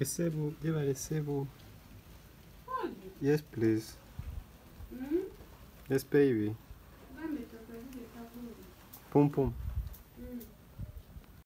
Kesebu, give a Sebu. Yes, please. Mm? Yes, baby. Pum pum.